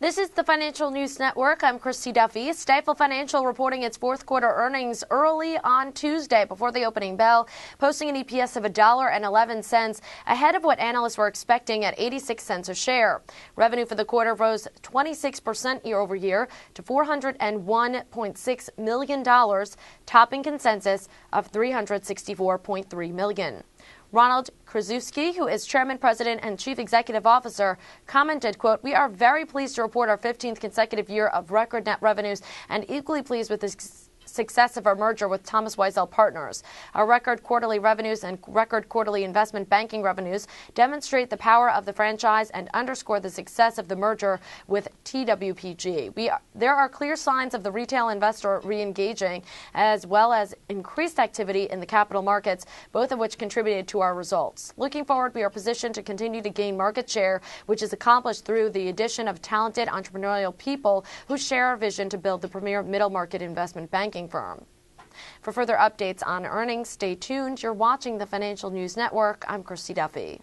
This is the Financial News Network. I'm Christy Duffy. Stifel Financial reporting its fourth quarter earnings early on Tuesday before the opening bell, posting an EPS of $1.11 ahead of what analysts were expecting at 86 cents a share. Revenue for the quarter rose 26% year over year to $401.6 million, topping consensus of $364.3 million. Ronald Kruszewski, who is chairman, president, and chief executive officer, commented, quote, We are very pleased to report our 15th consecutive year of record net revenues and equally pleased with this success of our merger with Thomas Weisel Partners. Our record quarterly revenues and record quarterly investment banking revenues demonstrate the power of the franchise and underscore the success of the merger with TWPG. We are, there are clear signs of the retail investor re-engaging as well as increased activity in the capital markets, both of which contributed to our results. Looking forward, we are positioned to continue to gain market share, which is accomplished through the addition of talented entrepreneurial people who share our vision to build the premier middle market investment banking banking firm. For further updates on earnings, stay tuned. You're watching the Financial News Network. I'm Christy Duffy.